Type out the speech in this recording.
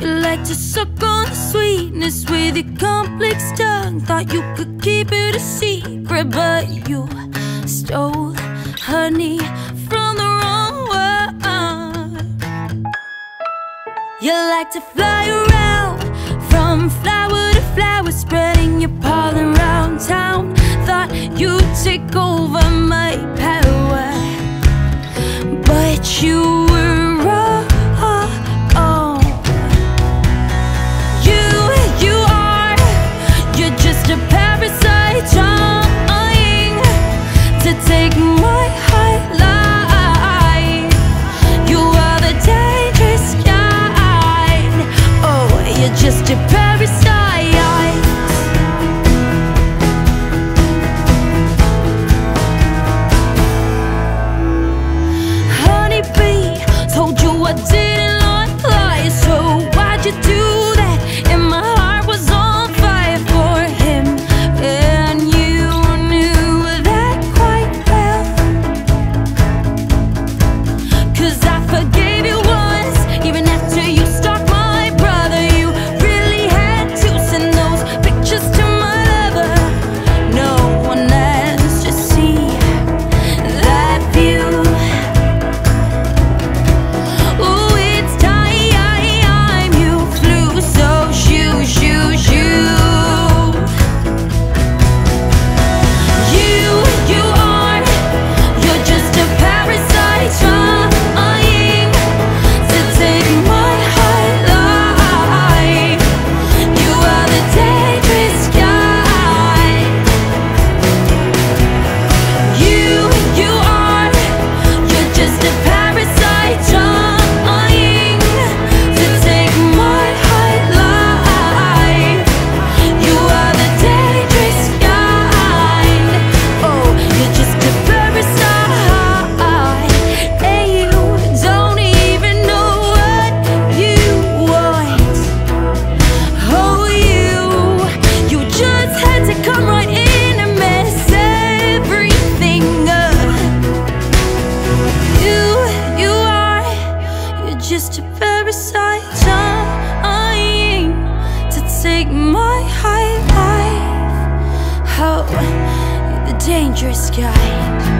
You like to suck on the sweetness with your complex tongue. Thought you could keep it a secret But you stole honey from the wrong one. You like to fly around from flower to flower Spreading your pollen around town. Thought you'd take over my power But you 집회. dangerous guy.